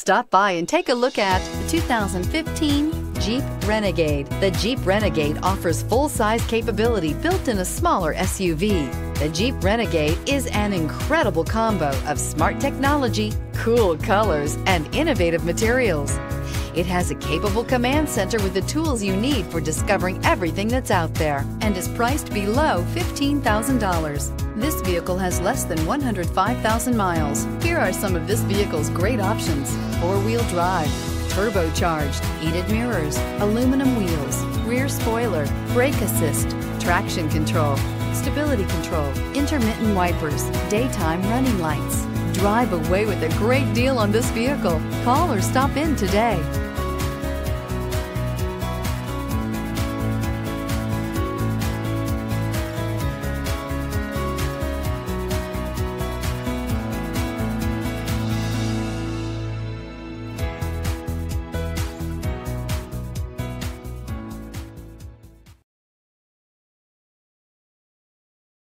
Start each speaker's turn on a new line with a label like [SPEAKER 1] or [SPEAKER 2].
[SPEAKER 1] Stop by and take a look at the 2015 Jeep Renegade. The Jeep Renegade offers full-size capability built in a smaller SUV. The Jeep Renegade is an incredible combo of smart technology, cool colors, and innovative materials. It has a capable command center with the tools you need for discovering everything that's out there and is priced below $15,000. This vehicle has less than 105,000 miles. Here are some of this vehicle's great options. Four-wheel drive, turbocharged, heated mirrors, aluminum wheels, rear spoiler, brake assist, traction control, stability control, intermittent wipers, daytime running lights. Drive away with a great deal on this vehicle. Call or stop in today.